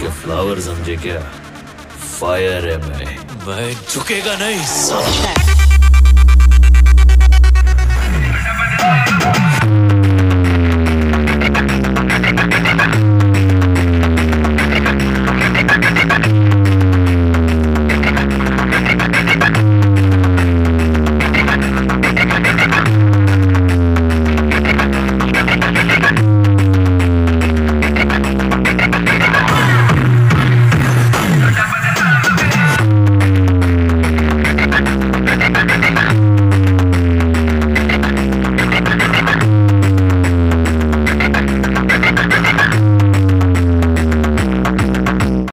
के फ्लावर समझे क्या? फायर है मैं मैं झुकेगा नहीं।